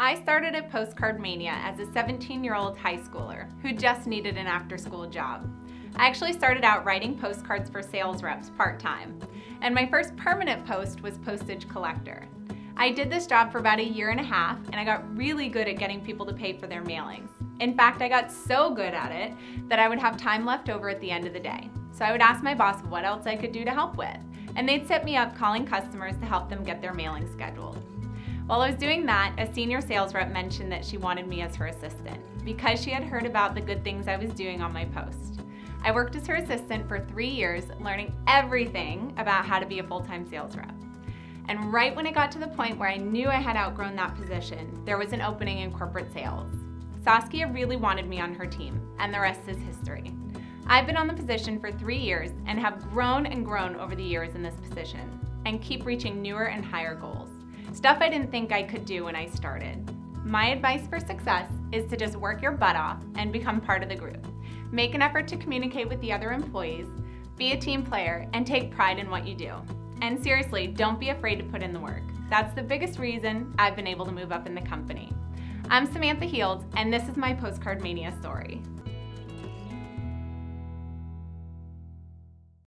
I started at PostcardMania as a 17 year old high schooler who just needed an after school job. I actually started out writing postcards for sales reps part time, and my first permanent post was postage collector. I did this job for about a year and a half, and I got really good at getting people to pay for their mailings. In fact, I got so good at it that I would have time left over at the end of the day. So I would ask my boss what else I could do to help with, and they'd set me up calling customers to help them get their mailing scheduled. While I was doing that, a senior sales rep mentioned that she wanted me as her assistant because she had heard about the good things I was doing on my post. I worked as her assistant for three years, learning everything about how to be a full-time sales rep. And right when it got to the point where I knew I had outgrown that position, there was an opening in corporate sales. Saskia really wanted me on her team, and the rest is history. I've been on the position for three years and have grown and grown over the years in this position and keep reaching newer and higher goals. Stuff I didn't think I could do when I started. My advice for success is to just work your butt off and become part of the group. Make an effort to communicate with the other employees, be a team player, and take pride in what you do. And seriously, don't be afraid to put in the work. That's the biggest reason I've been able to move up in the company. I'm Samantha Heald, and this is my PostcardMania story.